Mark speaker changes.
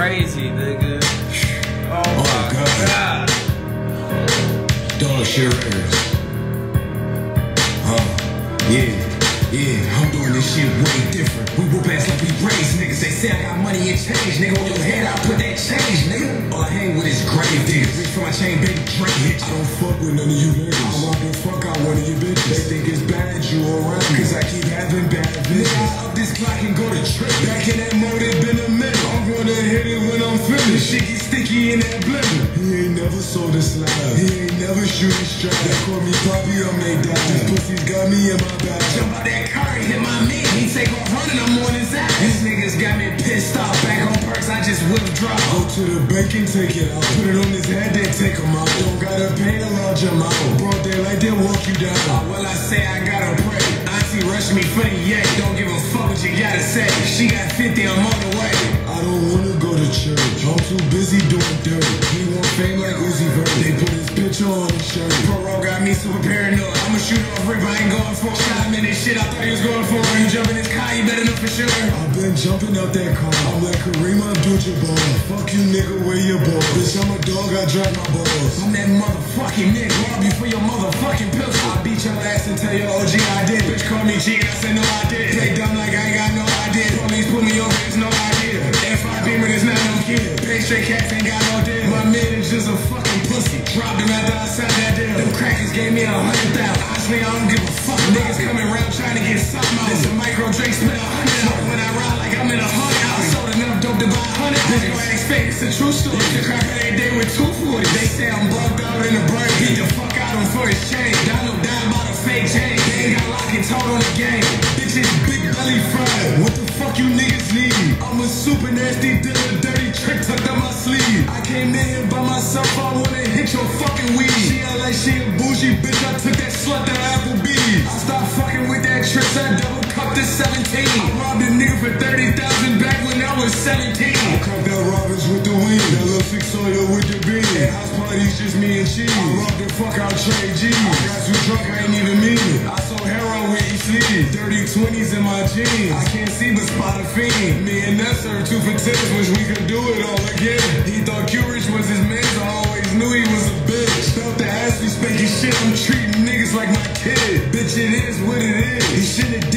Speaker 1: crazy, nigga. Oh,
Speaker 2: Oh,
Speaker 1: my
Speaker 2: God.
Speaker 1: god.
Speaker 2: Dog Shearers. Uh, yeah, yeah, I'm doing this shit way different. We whoop ass like we raised niggas. They say I got money and change, nigga. On your head, I put that change, nigga. All I hang with is grave diggers. Reach for my chain, baby, drink hits. I don't fuck with none of you niggas. I rob the fuck it when I'm finished. Shit get sticky in that blender. He ain't never sold a slab. He ain't never shoot a strap. They call me Bobby, I'm they dad. These pussies got me in my bag. Jump out that car and hit my man. He take off running, I'm on his ass. These niggas got me pissed off. Back on perks, I just withdraw. Go to the bank and take it out. Put it on his head, then take him out. Don't gotta pay a large amount. Broad daylight, they walk you down. Oh, well, I say I gotta pray. Auntie rush me for the. Don't give a fuck what you gotta say. She got 50, I'm on the way. I don't wanna I'm too busy doing dirt. He want fame like Uzi Vert. They put his picture on his shirt. Pro got me super paranoid. I'ma shoot off rip, I ain't going for it. Shot him in this shit, I thought he was going for it. You jump in this car, you better know for sure. I've been jumping out that car. I'm like Kareem Abdul-Jabbar. Fuck you, nigga, where your ball? Bitch, I'm a dog, I drag my balls. I'm that motherfucking nigga. Rob you for your motherfucking pills. I beat your ass and tell your OG I did. Bitch, call me G, I said no, I did. Play dumb like I ain't got no is just a fucking pussy. Dropped him after I signed that deal. Them crackers gave me a hundred thousand. Honestly, I don't give a fuck. Niggas coming around trying to get something out. This a micro Draco spit a hundred out. When I ride like I'm in a hundred out. I sold enough dope to buy a hundred. Niggas go expect it's a true story. The crack every day with two forty. They say I'm bugged out in the brain. Beat the fuck out him for his chain. Donald died by the fake chain. They ain't got lock and told on the game. Bitches big belly fried. What the fuck you niggas need? I'm a super nasty dealer, sleeve. I came in here by myself, I wanna hit your fucking weed. She act like she a bougie bitch, I took that slut to Applebee's. I stopped fucking with that tricks, I double cupped to 17. I robbed a nigga for 30,000 back when I was 17. I cuffed that Robbins with the weed, that little six oil with the bean. At house parties, just me and she. I robbed the fuck out Trey G. I got too drunk, I ain't even mean it. I sold heroin with EC. Dirty 20s in my jeans. I can't see but spot a fiend. Me and Ness are two for tens, wish we could do it all again. He thought Q I'm treating niggas like
Speaker 3: my kid. Bitch, it is what it is. He shouldn't have